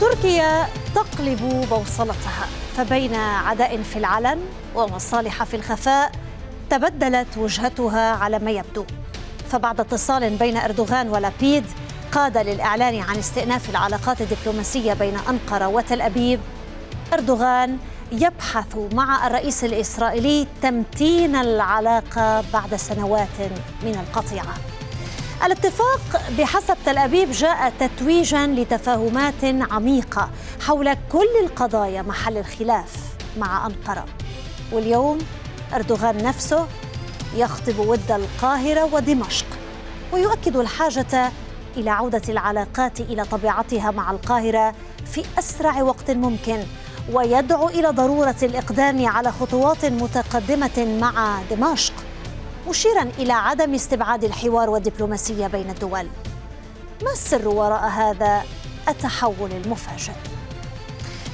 تركيا تقلب بوصلتها فبين عداء في العلن ومصالح في الخفاء تبدلت وجهتها على ما يبدو. فبعد اتصال بين إردوغان ولابيد قاد للإعلان عن استئناف العلاقات الدبلوماسية بين أنقرة وتل أبيب إردوغان يبحث مع الرئيس الإسرائيلي تمتين العلاقة بعد سنوات من القطيعة. الاتفاق بحسب تل أبيب جاء تتويجا لتفاهمات عميقة حول كل القضايا محل الخلاف مع أنقرة. واليوم أردوغان نفسه يخطب ود القاهرة ودمشق ويؤكد الحاجة إلى عودة العلاقات إلى طبيعتها مع القاهرة في أسرع وقت ممكن ويدعو إلى ضرورة الإقدام على خطوات متقدمة مع دمشق. مشيرا إلى عدم استبعاد الحوار والدبلوماسية بين الدول. ما السر وراء هذا التحول المفاجئ؟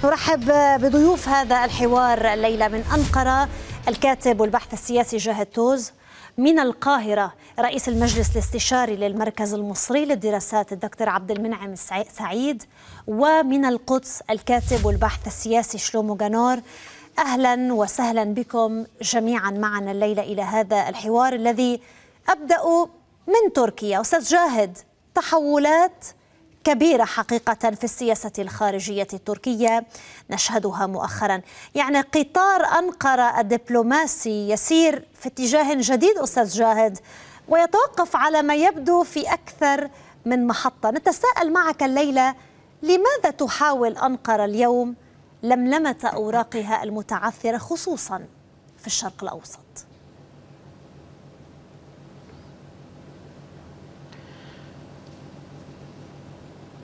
نرحب بضيوف هذا الحوار الليلة من أنقرة الكاتب والبحث السياسي جاهد توز من القاهرة رئيس المجلس الاستشاري للمركز المصري للدراسات الدكتور عبد المنعم سعيد ومن القدس الكاتب والبحث السياسي شلومو جانور أهلا وسهلا بكم جميعا معنا الليلة إلى هذا الحوار الذي أبدأ من تركيا. أستاذ جاهد تحولات كبيرة حقيقة في السياسة الخارجية التركية. نشهدها مؤخرا. يعني قطار أنقرة الدبلوماسي يسير في اتجاه جديد أستاذ جاهد ويتوقف على ما يبدو في أكثر من محطة. نتساءل معك الليلة لماذا تحاول أنقرة اليوم؟ لملمة أوراقها المتعثرة خصوصا في الشرق الأوسط.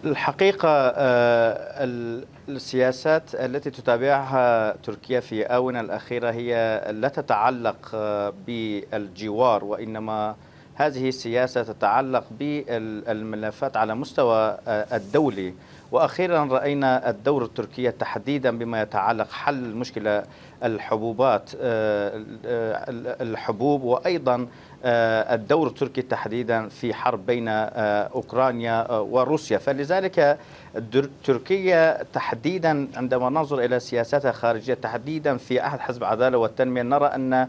الحقيقة السياسات التي تتابعها تركيا في آونة الأخيرة هي لا تتعلق بالجوار وإنما هذه السياسة تتعلق بالملفات على مستوى الدولي. وأخيرا رأينا الدور التركي تحديدا بما يتعلق حل مشكلة الحبوبات الحبوب وأيضا الدور التركي تحديدا في حرب بين أوكرانيا وروسيا. فلذلك تركيا تحديدا عندما ننظر إلى سياساتها الخارجية تحديدا في عهد حزب العداله والتنمية نرى أن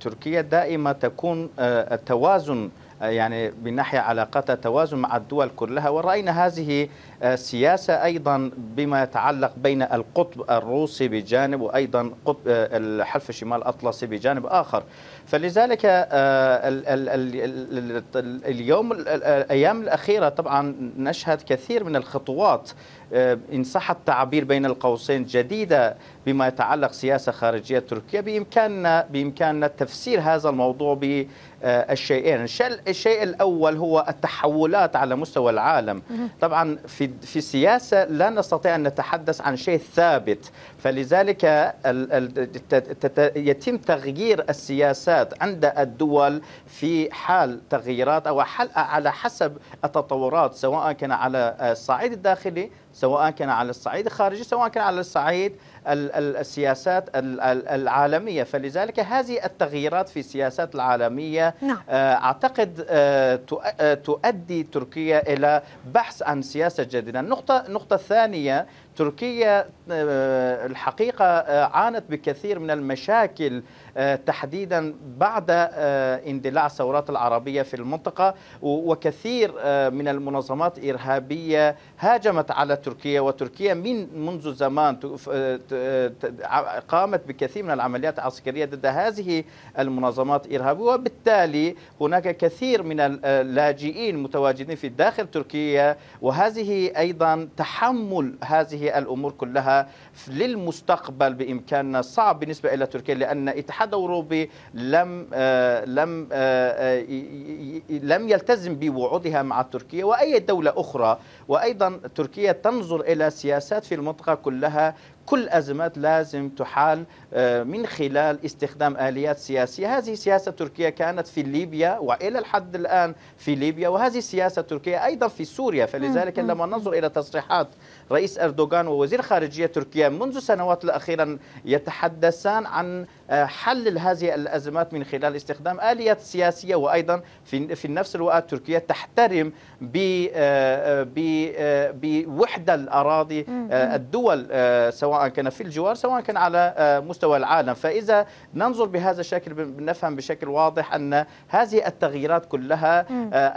تركيا دائما تكون التوازن يعني من ناحية علاقتها توازن مع الدول كلها. ورأينا هذه السياسة أيضا بما يتعلق بين القطب الروسي بجانب وأيضا قطب الحلف الشمال الأطلسي بجانب آخر. فلذلك اليوم الأيام الأخيرة طبعا نشهد كثير من الخطوات إن صح التعبير بين القوسين جديدة بما يتعلق سياسة خارجية تركيا بإمكاننا بإمكاننا تفسير هذا الموضوع بالشيئين، الشيء الأول هو التحولات على مستوى العالم، طبعا في في السياسة لا نستطيع أن نتحدث عن شيء ثابت، فلذلك يتم تغيير السياسات عند الدول في حال تغييرات أو حل على حسب التطورات سواء كان على الصعيد الداخلي سواء كان على الصعيد الخارجي سواء كان على الصعيد السياسات العالمية فلذلك هذه التغييرات في السياسات العالمية نعم. أعتقد تؤدي تركيا إلى بحث عن سياسة جديدة النقطة, النقطة الثانية تركيا الحقيقة عانت بكثير من المشاكل تحديدا بعد اندلاع الثورات العربية في المنطقة وكثير من المنظمات الإرهابية هاجمت على تركيا وتركيا من منذ زمان قامت بكثير من العمليات العسكرية ضد هذه المنظمات الإرهابية وبالتالي هناك كثير من اللاجئين متواجدين في داخل تركيا وهذه أيضا تحمل هذه الأمور كلها للمستقبل بإمكاننا. صعب بالنسبة إلى تركيا لأن الاتحاد الأوروبي لم لم لم يلتزم بوعودها مع تركيا وأي دولة أخرى وأيضا تركيا تنظر إلى سياسات في المنطقة كلها كل أزمات لازم تحال آه، من خلال استخدام آليات سياسية. هذه سياسة تركيا كانت في ليبيا وإلى الحد الآن في ليبيا وهذه سياسة تركيا أيضا في سوريا. فلذلك لما ننظر إلى تصريحات رئيس أردوغان ووزير خارجية تركيا منذ سنوات الأخيرة يتحدثان عن حل هذه الأزمات من خلال استخدام آليات سياسية وأيضا في في نفس الوقت تركيا تحترم آه، بوحدة الأراضي الدول سواء كان في الجوار سواء كان على مستوى العالم. فإذا ننظر بهذا الشكل بنفهم بشكل واضح أن هذه التغييرات كلها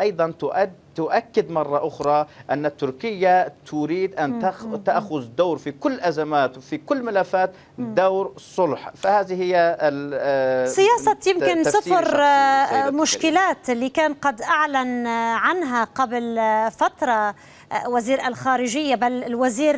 أيضا تؤدي تؤكد مرة أخرى أن تركيا تريد أن تأخذ دور في كل أزمات وفي كل ملفات دور صلح. فهذه هي آه، سياسة يمكن صفر آه، مشكلات اللي كان قد أعلن عنها قبل فترة. آه، وزير الخارجية بل الوزير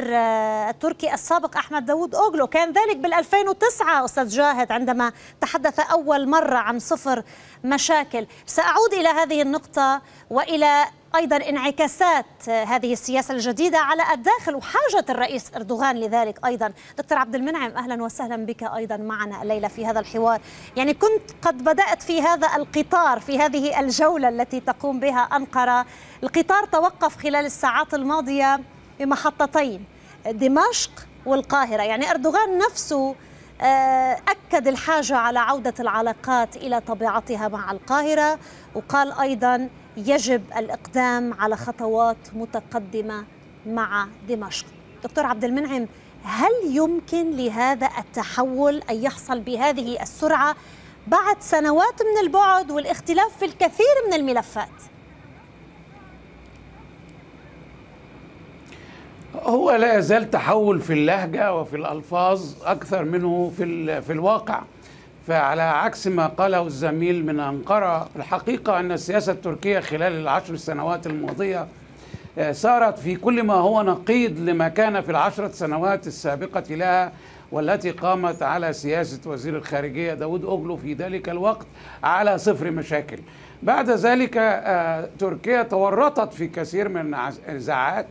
التركي السابق أحمد داوود أوغلو. كان ذلك بال 2009 أستاذ جاهد عندما تحدث أول مرة عن صفر مشاكل. سأعود إلى هذه النقطة وإلى أيضا انعكاسات هذه السياسة الجديدة على الداخل وحاجة الرئيس إردوغان لذلك أيضا. دكتور عبد المنعم أهلا وسهلا بك أيضا معنا الليلة في هذا الحوار. يعني كنت قد بدأت في هذا القطار في هذه الجولة التي تقوم بها أنقرة. القطار توقف خلال الساعات الماضية بمحطتين دمشق والقاهرة. يعني أردوغان نفسه آه، أكد الحاجة على عودة العلاقات إلى طبيعتها مع القاهرة وقال أيضا يجب الإقدام على خطوات متقدمة مع دمشق. دكتور عبد المنعم هل يمكن لهذا التحول أن يحصل بهذه السرعة بعد سنوات من البعد والاختلاف في الكثير من الملفات؟ هو لا يزال تحول في اللهجة وفي الألفاظ أكثر منه في, في الواقع. فعلى عكس ما قاله الزميل من أنقرة الحقيقة أن السياسة التركية خلال العشر سنوات الماضية آه، سارت في كل ما هو نقيض لما كان في العشرة سنوات السابقة لها والتي قامت على سياسة وزير الخارجية داود أوغلو في ذلك الوقت على صفر مشاكل. بعد ذلك آه، تركيا تورطت في كثير من النزاعات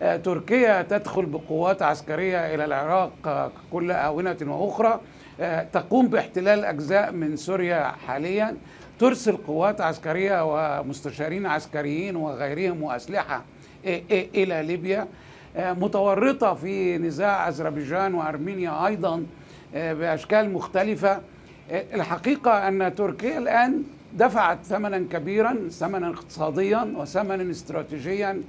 تركيا تدخل بقوات عسكرية إلى العراق كل آونة وأخرى آه، تقوم باحتلال أجزاء من سوريا حاليا. ترسل قوات عسكرية ومستشارين عسكريين وغيرهم وأسلحة إلى ليبيا. آه، متورطة في نزاع أذربيجان وأرمينيا أيضا آه، بأشكال مختلفة. الحقيقة أن تركيا الآن دفعت ثمنا كبيرا ثمنا اقتصاديا وثمنا استراتيجيا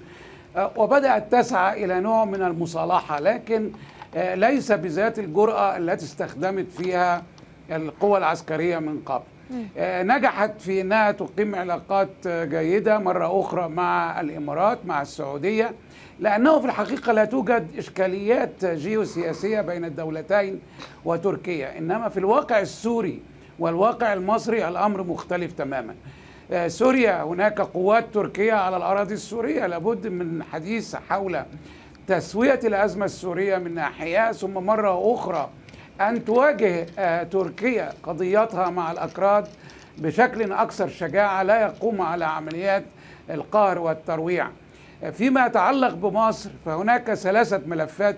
وبدأت تسعى إلى نوع من المصالحة لكن آه، ليس بذات الجرأة التي استخدمت فيها القوى العسكرية من قبل. آه، نجحت في أنها تقيم علاقات جيدة مرة أخرى مع الإمارات مع السعودية لأنه في الحقيقة لا توجد إشكاليات جيوسياسية بين الدولتين وتركيا إنما في الواقع السوري والواقع المصري الأمر مختلف تماما. آه، سوريا. هناك قوات تركية على الأراضي السورية. لابد من حديث حول تسوية الأزمة السورية من ناحية ثم مرة أخرى أن تواجه آه، تركيا قضيتها مع الأكراد بشكل أكثر شجاعة لا يقوم على عمليات القهر والترويع. فيما يتعلق بمصر فهناك ثلاثة ملفات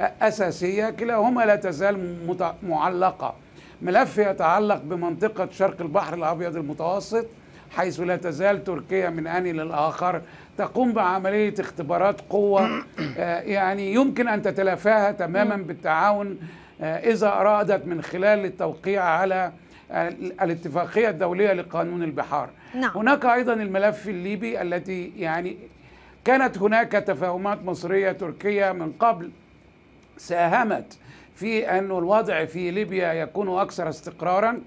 آه، أساسية كلاهما لا تزال معلقة. ملف يتعلق بمنطقة شرق البحر الأبيض المتوسط حيث لا تزال تركيا من آن للآخر تقوم بعملية اختبارات قوة. آه، يعني يمكن أن تتلافاها تماما بالتعاون آه، إذا أرادت من خلال التوقيع على الاتفاقية الدولية لقانون البحار. نعم. هناك أيضا الملف الليبي التي يعني كانت هناك تفاهمات مصرية تركية من قبل ساهمت في أن الوضع في ليبيا يكون أكثر استقرارا.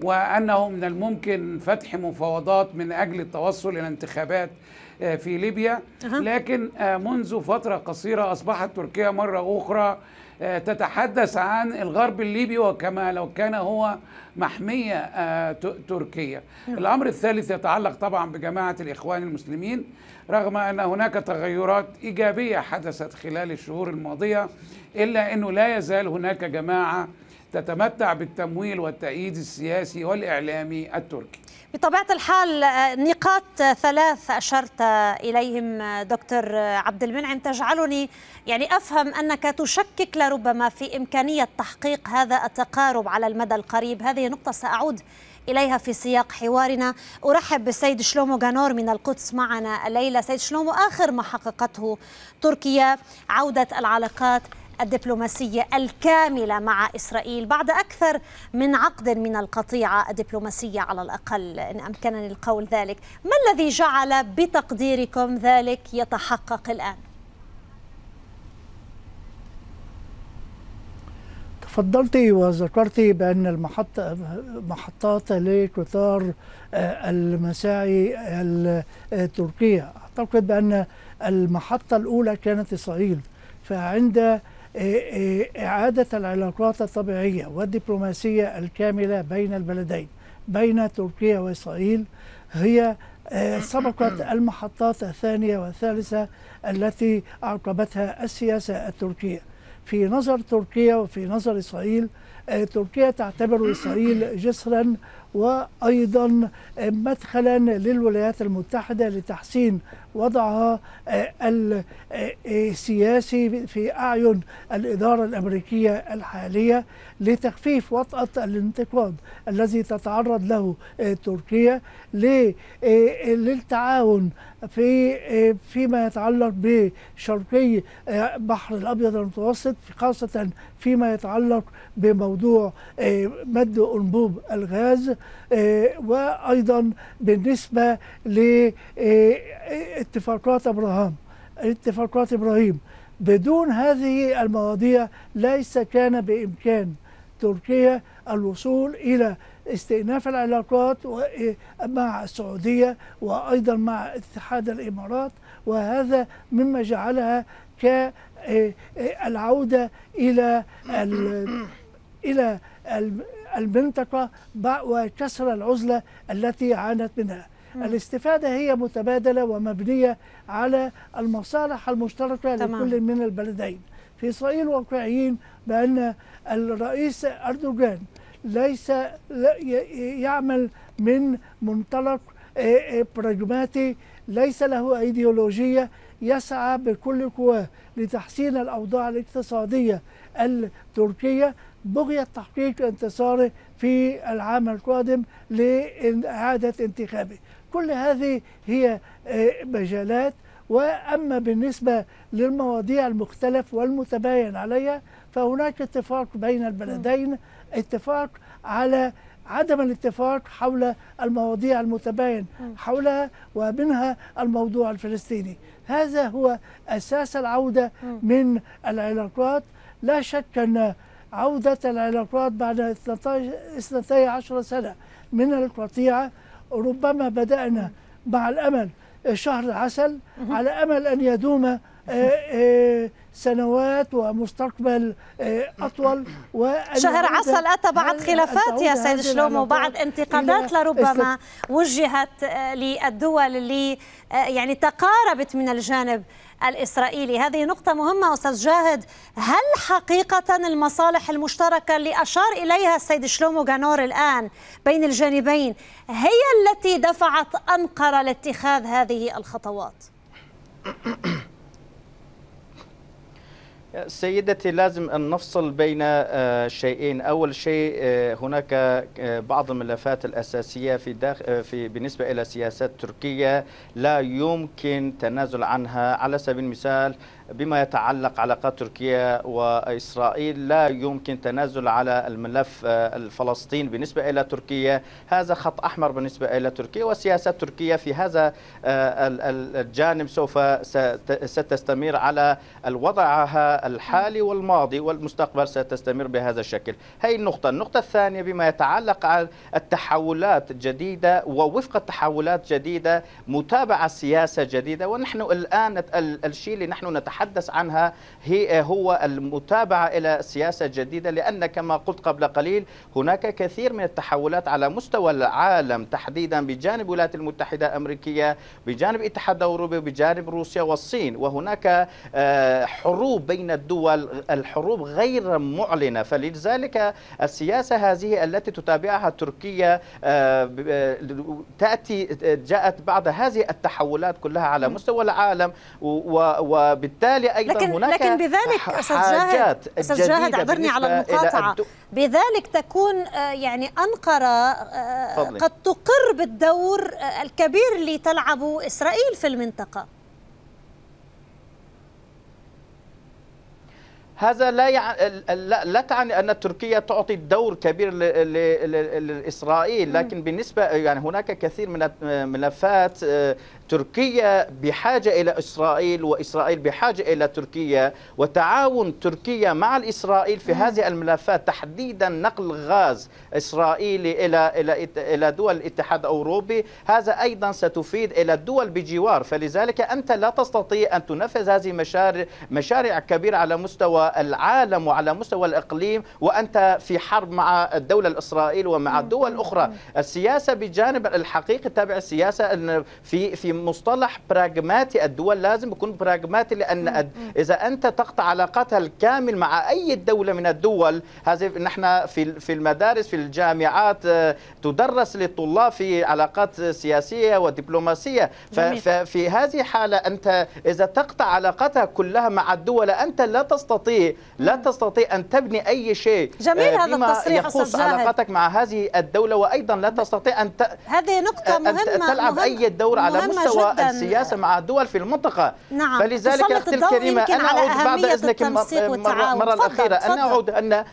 وأنه من الممكن فتح مفاوضات من أجل التوصل إلى انتخابات آه، في ليبيا. لكن آه، منذ فترة قصيرة أصبحت تركيا مرة أخرى آه، تتحدث عن الغرب الليبي وكما لو كان هو محمية تركيا. نعم. الأمر الثالث يتعلق طبعا بجماعة الإخوان المسلمين. رغم أن هناك تغيرات إيجابية حدثت خلال الشهور الماضية إلا أنه لا يزال هناك جماعة تتمتع بالتمويل والتأييد السياسي والإعلامي التركي. بطبيعة الحال نقاط ثلاث أشرت إليهم دكتور عبد المنعم. تجعلني يعني أفهم أنك تشكك لربما في إمكانية تحقيق هذا التقارب على المدى القريب. هذه نقطة سأعود إليها في سياق حوارنا. أرحب بالسيد شلومو جانور من القدس معنا الليلة. سيد شلومو آخر ما حققته تركيا عودة العلاقات الدبلوماسية الكاملة مع إسرائيل بعد أكثر من عقد من القطيعة الدبلوماسية على الأقل. إن أمكنني القول ذلك. ما الذي جعل بتقديركم ذلك يتحقق الآن؟ تفضلت وذكرت بأن المحطة محطات لقطار المساعي التركية. أعتقد بأن المحطة الأولى كانت إسرائيل. فعند إعادة العلاقات الطبيعية والدبلوماسية الكاملة بين البلدين بين تركيا وإسرائيل. هي سبقت المحطات الثانية والثالثة التي أعقبتها السياسة التركية. في نظر تركيا وفي نظر إسرائيل تركيا تعتبر إسرائيل جسرا وأيضا مدخلا للولايات المتحدة لتحسين وضعها السياسي في أعين الإدارة الأمريكية الحالية لتخفيف وطأة الانتقاد الذي تتعرض له تركيا للتعاون في فيما يتعلق بشرقي بحر الأبيض المتوسط خاصة فيما يتعلق بموضوع مد أنبوب الغاز وأيضا بالنسبة لاتفاقات إبراهام اتفاقات إبراهيم. بدون هذه المواضيع ليس كان بإمكان تركيا الوصول إلى استئناف العلاقات مع السعودية وأيضا مع اتحاد الإمارات وهذا مما جعلها كالعودة إلى إلى المنطقة وكسر العزلة التي عانت منها. الاستفادة هي متبادلة ومبنية على المصالح المشتركة تمام. لكل من البلدين في إسرائيل واقعيين بأن الرئيس أردوغان ليس يعمل من منطلق براجماتي ليس له أيديولوجية يسعى بكل قواه لتحسين الأوضاع الاقتصادية التركية بغيه تحقيق انتصاره في العام القادم لاعاده انتخابه. كل هذه هي مجالات. وأما بالنسبة للمواضيع المختلف والمتباين عليها فهناك اتفاق بين البلدين اتفاق على عدم الاتفاق حول المواضيع المتباين حولها ومنها الموضوع الفلسطيني. هذا هو أساس العودة من العلاقات. لا شك أن عودة العلاقات بعد 12 سنة من القطيعة ربما بدأنا مع الأمل. شهر عسل على أمل أن يدوم سنوات ومستقبل أطول شهر عسل أتى بعد خلافات يا سيد شلومو بعد انتقادات لربما وجهت للدول اللي يعني تقاربت من الجانب الإسرائيلي هذه نقطة مهمة أستاذ جاهد هل حقيقة المصالح المشتركة اللي أشار إليها السيد شلومو جانور الآن بين الجانبين هي التي دفعت أنقرة لاتخاذ هذه الخطوات؟ سيدتي لازم أن نفصل بين شيئين. أول شيء هناك بعض الملفات الأساسية في, داخل في بالنسبة إلى سياسات تركيا لا يمكن تنازل عنها. على سبيل المثال بما يتعلق علاقات تركيا وإسرائيل لا يمكن تنازل على الملف الفلسطيني بالنسبة إلى تركيا. هذا خط أحمر بالنسبة إلى تركيا وسياسات تركيا في هذا الجانب سوف ستستمر على وضعها الحالي والماضي والمستقبل ستستمر بهذا الشكل. هي النقطة. النقطة الثانية بما يتعلق على التحولات الجديدة ووفق التحولات جديدة متابعة سياسة جديدة ونحن الآن الشيء اللي نحن نتحدث نتحدث عنها هي هو المتابعة إلى سياسة جديدة لأن كما قلت قبل قليل هناك كثير من التحولات على مستوى العالم تحديدا بجانب الولايات المتحدة الأمريكية بجانب الاتحاد الأوروبي بجانب روسيا والصين. وهناك آه، حروب بين الدول الحروب غير معلنة. فلذلك السياسة هذه التي تتابعها تركيا آه، آه، تأتي جاءت بعد هذه التحولات كلها على مستوى العالم وبالتالي أيضا لكن هناك لكن بذلك حاجات أستاذ جاهد أعذرني على الدو- بذلك تكون آه، يعني أنقرة تفضلي. قد تقر بالدور الكبير اللي تلعبه إسرائيل في المنطقة. هذا لا يع... لا, تعني أن تركيا تعطي دور كبير ل... ل... لإسرائيل لكن بالنسبة يعني هناك كثير من الملفات آه، تركيا بحاجة إلى إسرائيل وإسرائيل بحاجة إلى تركيا وتعاون تركيا مع الإسرائيل في هذه الملفات تحديدا نقل غاز إسرائيلي إلى إلى إلى دول الاتحاد الأوروبي. هذا أيضا ستفيد إلى الدول بجوار. فلذلك أنت لا تستطيع أن تنفذ هذه مشاريع مشاريع كبيرة على مستوى العالم وعلى مستوى الإقليم وأنت في حرب مع الدولة الإسرائيل ومع دول أخرى. السياسة بجانب الحقيقي تابع السياسة إن في في مصطلح براغماتي الدول لازم يكون براغماتي لأن أد- إذا أنت تقطع علاقاتها الكامل مع أي دولة من الدول هذه نحن في في المدارس في الجامعات آه، تدرس للطلاب في علاقات سياسية ودبلوماسية. ف- جميل. ففي هذه حالة أنت إذا تقطع علاقاتها كلها مع الدول أنت لا تستطيع لا تستطيع أن تبني أي شيء جميل آه، هذا بما التصريح يخص. علاقتك مع هذه الدولة وأيضا لا تستطيع أن ت... هذه نقطة أن مهمة تلعب مهمة أي دور على مهمة مستوى جداً. السياسة مع دول في المنطقة نعم. فلذلك أختي الكريمة أنا أعود بعد إذنك مرة. مرة الأخيرة أنا. أعود أن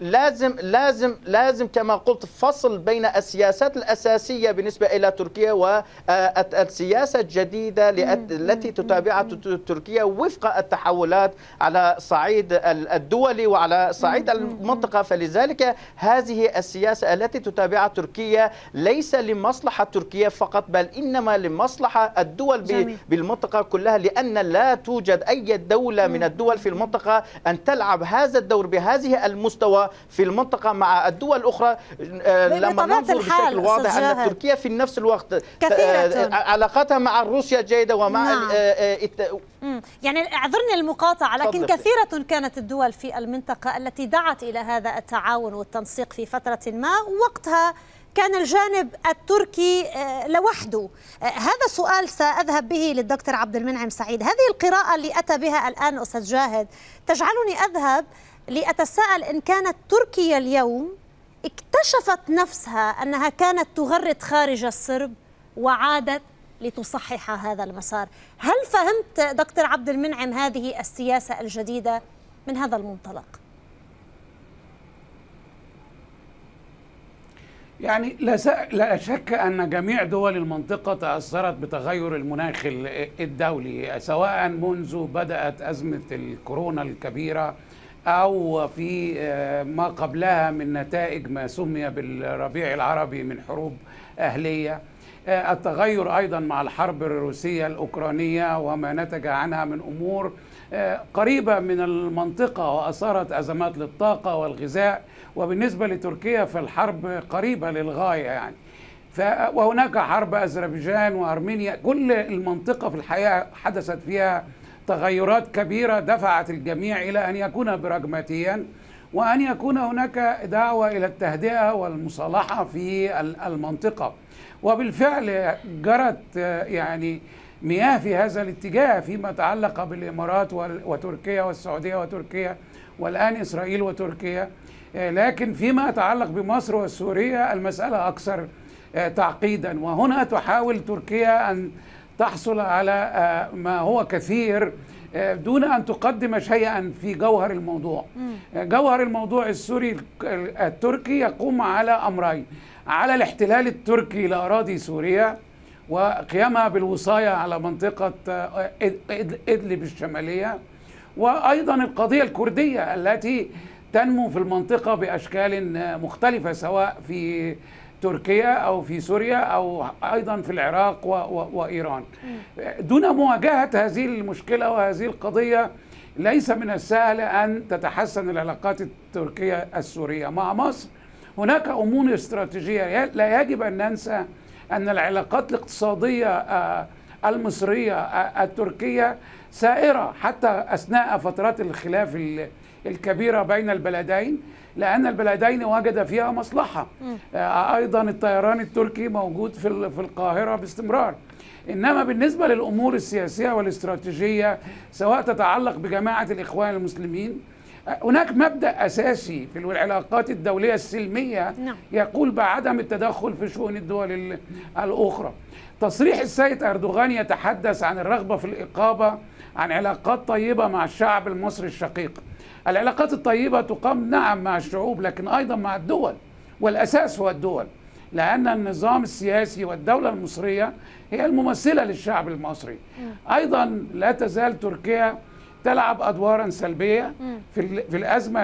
لازم لازم لازم كما قلت فصل بين السياسات الأساسية بالنسبة إلى تركيا والسياسة الجديدة لأت- التي تتابعها تركيا وفق التحولات على صعيد ال- الدولي وعلى صعيد المنطقة. فلذلك هذه السياسة التي تتابعها تركيا ليس لمصلحة تركيا فقط بل إنما لمصلحة الدول جميل. بالمنطقة كلها لأن لا توجد أي دولة من الدول في المنطقة أن تلعب هذا الدور بهذه المستوى في المنطقة مع الدول الأخرى آه، لما ننظر بشكل واضح أن. تركيا في نفس الوقت كثيرة. آه، علاقاتها مع روسيا جيدة ومع نعم. آه، آه، الت-. يعني اعذرني المقاطعة لكن. كثيرة كانت الدول في المنطقة التي دعت إلى هذا التعاون والتنسيق في فترة ما وقتها كان الجانب التركي آه، لوحده آه، هذا سؤال سأذهب به للدكتور عبد المنعم سعيد هذه القراءة اللي أتى بها الآن أستاذ جاهد تجعلني أذهب لأتساءل إن كانت تركيا اليوم اكتشفت نفسها أنها كانت تغرد خارج الصرب وعادت لتصحح هذا المسار هل فهمت دكتور عبد المنعم هذه السياسة الجديدة من هذا المنطلق يعني لا. لا شك أن جميع دول المنطقة تأثرت بتغير المناخ ال- الدولي سواء منذ بدأت أزمة الكورونا الكبيرة أو في آه، ما قبلها من نتائج ما سمي بالربيع العربي من حروب أهلية. آه، التغير أيضا مع الحرب الروسية الأوكرانية وما نتج عنها من أمور آه، قريبة من المنطقة وأثارت أزمات للطاقة والغذاء. وبالنسبة لتركيا فالحرب قريبة للغاية يعني. وهناك حرب أذربيجان وأرمينيا. كل المنطقة في الحياة حدثت فيها تغيرات كبيرة دفعت الجميع إلى أن يكون براغماتيا وأن يكون هناك دعوة إلى التهدئة والمصالحة في ال- المنطقة. وبالفعل جرت يعني مياه في هذا الاتجاه فيما تعلق بالإمارات وتركيا والسعودية وتركيا والآن إسرائيل وتركيا. لكن فيما يتعلق بمصر وسوريا المسألة أكثر آه، تعقيدا. وهنا تحاول تركيا أن تحصل على آه، ما هو كثير آه، دون أن تقدم شيئا في جوهر الموضوع. جوهر الموضوع السوري التركي يقوم على أمرين. على الاحتلال التركي لأراضي سوريا وقيامها بالوصاية على منطقة آه، إد- إد- إدلب الشمالية وأيضا القضية الكردية التي تنمو في المنطقة بأشكال مختلفة سواء في تركيا أو في سوريا أو أيضا في العراق و و وإيران. دون مواجهة هذه المشكلة وهذه القضية ليس من السهل أن تتحسن العلاقات التركية السورية. مع مصر هناك أمور استراتيجية. لا يجب أن ننسى أن العلاقات الاقتصادية آه، المصرية آه، التركية سائرة حتى أثناء فترات الخلاف الكبيرة بين البلدين لأن البلدين وجد فيها مصلحة. آه، أيضا الطيران التركي موجود في في القاهرة باستمرار. إنما بالنسبة للأمور السياسية والاستراتيجية سواء تتعلق بجماعة الإخوان المسلمين هناك مبدأ أساسي في العلاقات الدولية السلمية نعم. يقول بعدم التدخل في شؤون الدول الأخرى. تصريح السيد أردوغان يتحدث عن الرغبة في الإقامة عن علاقات طيبة مع الشعب المصري الشقيق. العلاقات الطيبة تقام نعم مع الشعوب لكن أيضا مع الدول والأساس هو الدول لأن النظام السياسي والدولة المصرية هي الممثلة للشعب المصري. أيضا لا تزال تركيا تلعب أدوارا سلبية في في الأزمة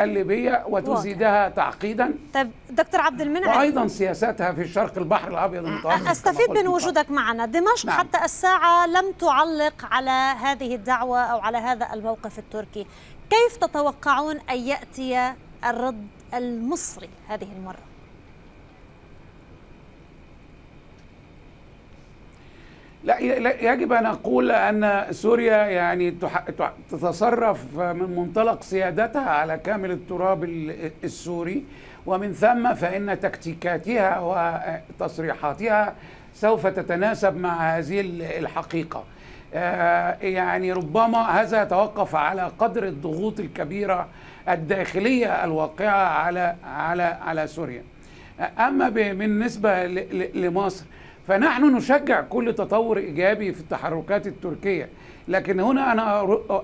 الليبية وتزيدها تعقيدا. طيب دكتور عبد المنعم. وأيضا سياساتها في شرق البحر الأبيض المتوسط أستفيد من وجودك معنا. دمشق نعم. حتى الساعة لم تعلق على هذه الدعوة أو على هذا الموقف التركي. كيف تتوقعون أن يأتي الرد المصري هذه المرة؟ لا يجب أن أقول أن سوريا يعني تتصرف من منطلق سيادتها على كامل التراب السوري. ومن ثم فإن تكتيكاتها وتصريحاتها سوف تتناسب مع هذه الحقيقة. آه، يعني ربما هذا يتوقف على قدر الضغوط الكبيرة الداخلية الواقعة على على على سوريا. أما بالنسبة لمصر فنحن نشجع كل تطور إيجابي في التحركات التركية. لكن هنا أنا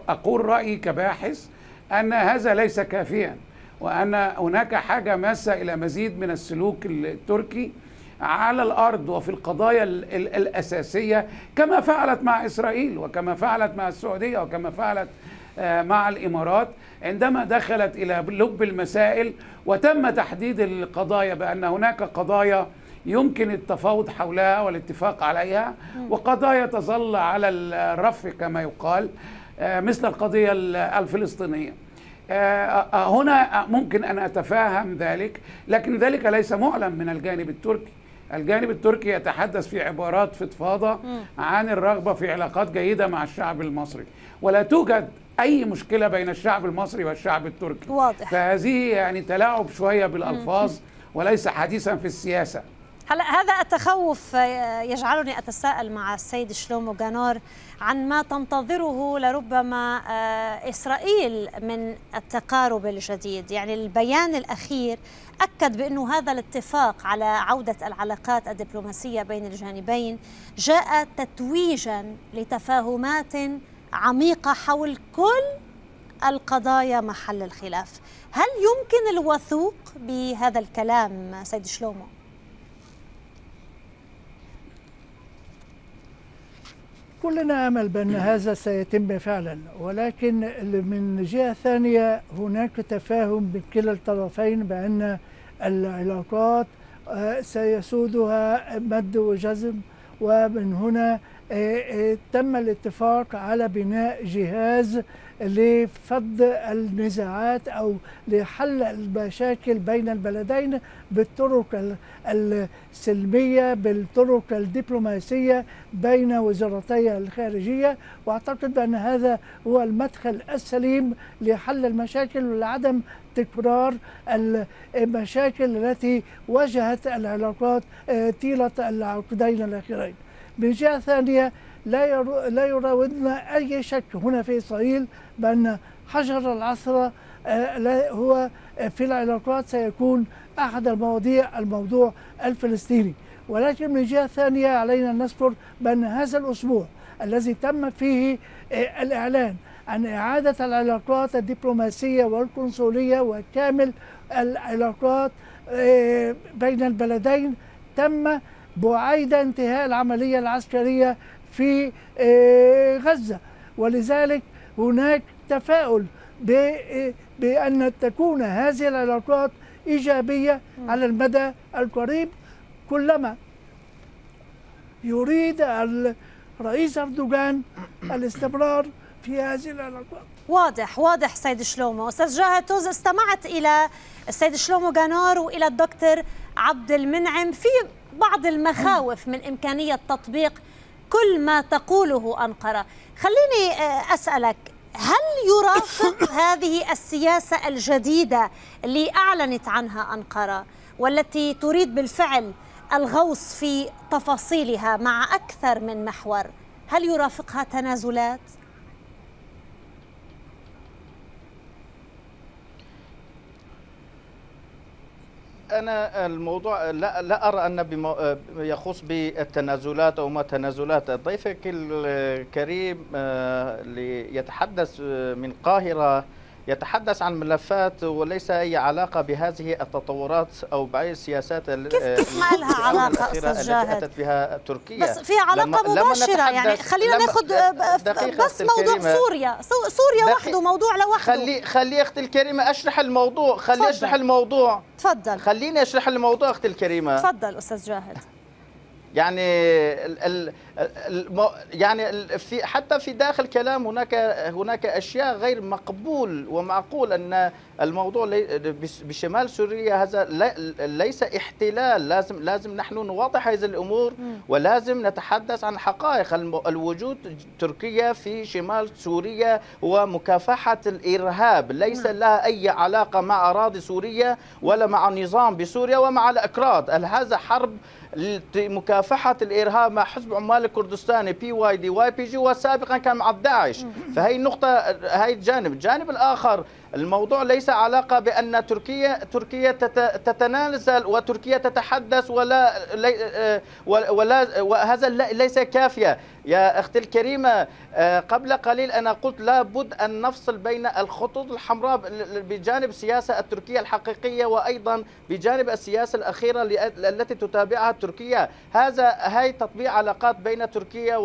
أقول رأيي كباحث أن هذا ليس كافيا وأن هناك حاجة ماسة إلى مزيد من السلوك التركي على الأرض وفي القضايا الأساسية كما فعلت مع إسرائيل وكما فعلت مع السعودية وكما فعلت آه، مع الإمارات. عندما دخلت إلى لب المسائل وتم تحديد القضايا بأن هناك قضايا يمكن التفاوض حولها والاتفاق عليها وقضايا تظل على الرف كما يقال آه، مثل القضية الفلسطينية. آه، هنا ممكن أن أتفاهم ذلك لكن ذلك ليس معلن من الجانب التركي. الجانب التركي يتحدث في عبارات فضفاضة عن الرغبة في علاقات جيدة مع الشعب المصري. ولا توجد أي مشكلة بين الشعب المصري والشعب التركي. واضح. فهذه يعني تلاعب شوية بالألفاظ وليس حديثا في السياسة. هلا هذا التخوف يجعلني أتساءل مع السيد شلومو جانور عن ما تنتظره لربما آه، إسرائيل من التقارب الجديد، يعني البيان الأخير أكد بانه هذا الاتفاق على عودة العلاقات الدبلوماسية بين الجانبين جاء تتويجا لتفاهمات عميقة حول كل القضايا محل الخلاف، هل يمكن الوثوق بهذا الكلام سيد شلومو؟ كلنا امل بأن هذا سيتم فعلا ولكن من جهة ثانية هناك تفاهم من كلا الطرفين بأن العلاقات آه، سيسودها مد وجزم ومن هنا آه، آه، تم الاتفاق على بناء جهاز لفض النزاعات أو لحل المشاكل بين البلدين بالطرق السلمية بالطرق الدبلوماسية بين وزارتي الخارجية وأعتقد بأن هذا هو المدخل السليم لحل المشاكل ولعدم تكرار المشاكل التي واجهت العلاقات طيلة العقدين الأخيرين. من جهة ثانية لا لا يراودنا أي شك. هنا في إسرائيل بأن حجر العصر آه، هو في العلاقات سيكون أحد المواضيع الموضوع الفلسطيني. ولكن من جهة ثانية علينا ان نذكر بأن هذا الأسبوع الذي تم فيه آه، الإعلان عن إعادة العلاقات الدبلوماسية والقنصلية وكامل العلاقات آه، بين البلدين تم بعيد انتهاء العملية العسكرية في آه، غزة. ولذلك هناك تفاؤل بأن تكون هذه العلاقات إيجابية على المدى القريب. كلما يريد الرئيس أردوغان الاستمرار في هذه العلاقات. واضح واضح سيد شلومو. أستاذ جاهد توز استمعت إلى السيد شلومو جانور وإلى الدكتور عبد المنعم في بعض المخاوف من إمكانية تطبيق كل ما تقوله أنقرة. خليني آه، أسألك هل يرافق هذه السياسة الجديدة اللي أعلنت عنها أنقرة والتي تريد بالفعل الغوص في تفاصيلها مع أكثر من محور هل يرافقها تنازلات؟ أنا الموضوع لا لا أرى أن يخص بالتنازلات أو ما تنازلات. ضيفك الكريم آه، ليتحدث من القاهره يتحدث عن ملفات وليس أي علاقة بهذه التطورات أو بأي السياسات كيف كيف ما لها علاقة أستاذ جاهد؟ أتت بها تركيا؟ بس في علاقة لما مباشرة لما يعني خلينا ناخذ بس موضوع سوريا. سوريا وحده موضوع لوحده. خلي خلي أختي الكريمة أشرح الموضوع. خلي أشرح الموضوع. تفضل. خليني أشرح الموضوع أختي الكريمة. تفضل أستاذ جاهد. يعني ال ال يعني في حتى في داخل كلام هناك هناك أشياء غير مقبول ومعقول أن الموضوع بشمال سوريا هذا ليس احتلال. لازم لازم نحن نوضح هذه الأمور ولازم نتحدث عن حقائق. الوجود تركيا في شمال سوريا هو مكافحة الإرهاب. ليس لها أي علاقة مع أراضي سوريا ولا مع النظام بسوريا ومع الأكراد. هذا حرب لمكافحة الإرهاب مع حزب عمال الكردستاني بي واي دي واي بي جي وسابقا كان مع داعش. فهي النقطة هي الجانب. الجانب الآخر الموضوع ليس علاقة بأن تركيا تركيا تتنازل وتركيا تتحدث ولا ولا وهذا ليس كافية. يا أختي الكريمة آه، قبل قليل أنا قلت لابد أن نفصل بين الخطوط الحمراء بجانب السياسة التركية الحقيقية وأيضا بجانب السياسة الأخيرة التي تتابعها تركيا. هذا هاي تطبيع علاقات بين تركيا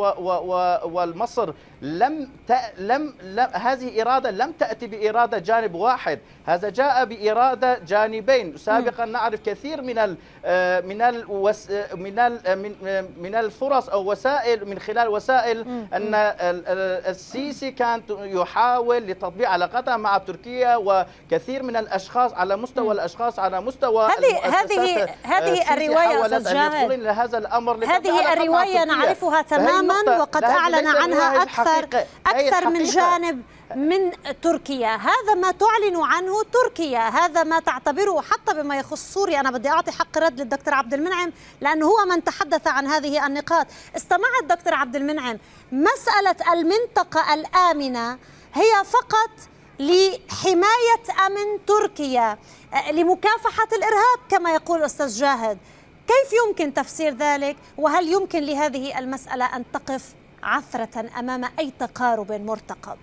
والمصر لم لم, لم هذه إرادة لم تأتي بإرادة جانب واحد. هذا جاء بإرادة جانبين. سابقا نعرف كثير من ال آه، من ال من ال من الفرص أو وسائل من خلال وسائل أن السيسي كان يحاول لتطبيق علاقتها مع تركيا وكثير من الأشخاص على مستوى الأشخاص على مستوى هذه هذه هذه الرواية أستاذ جاهد لهذا الأمر هذه الرواية نعرفها تماما وقد أعلن عنها أكثر أكثر من جانب من تركيا. هذا ما تعلن عنه تركيا. هذا ما تعتبره حتى بما يخص سوريا. أنا بدي أعطي حق رد للدكتور عبد المنعم لأنه هو من تحدث عن هذه النقاط. استمع الدكتور عبد المنعم. مسألة المنطقة الآمنة هي فقط لحماية أمن تركيا لمكافحة الإرهاب كما يقول الأستاذ جاهد. كيف يمكن تفسير ذلك؟ وهل يمكن لهذه المسألة أن تقف؟ عثرة أمام أي تقارب مرتقب.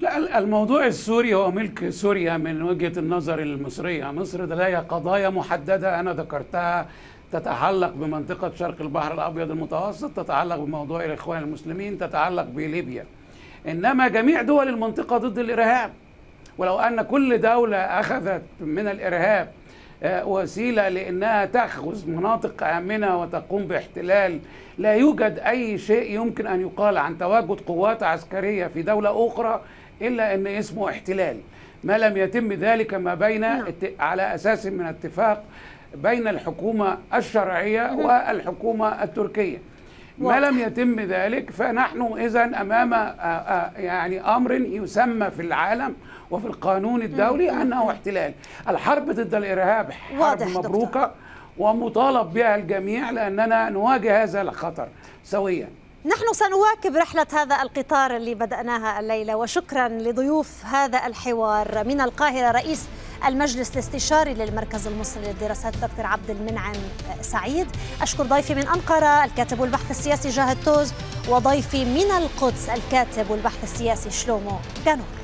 لا الموضوع السوري هو ملك سوريا من وجهة النظر المصرية. مصر لديها قضايا محددة أنا ذكرتها. تتعلق بمنطقة شرق البحر الأبيض المتوسط تتعلق بموضوع الإخوان المسلمين تتعلق بليبيا. إنما جميع دول المنطقة ضد الإرهاب. ولو أن كل دولة أخذت من الإرهاب وسيلة لأنها تأخذ مناطق آمنة وتقوم باحتلال. لا يوجد أي شيء يمكن أن يقال عن تواجد قوات عسكرية في دولة أخرى إلا أن اسمه احتلال. ما لم يتم ذلك ما بين نعم. على أساس من اتفاق بين الحكومة الشرعية والحكومة التركية. ما لم يتم ذلك فنحن إذا أمام يعني أمر يسمى في العالم وفي القانون الدولي أنه احتلال. الحرب ضد الإرهاب حرب مبروكة ومطالب بها الجميع لأننا نواجه هذا الخطر سويا. نحن سنواكب رحلة هذا القطار اللي بدأناها الليلة وشكرا لضيوف هذا الحوار. من القاهرة رئيس المجلس الاستشاري للمركز المصري للدراسات دكتور عبد المنعم سعيد. أشكر ضيفي من أنقرة الكاتب والبحث السياسي جاهد توز وضيفي من القدس الكاتب والبحث السياسي شلومو كانور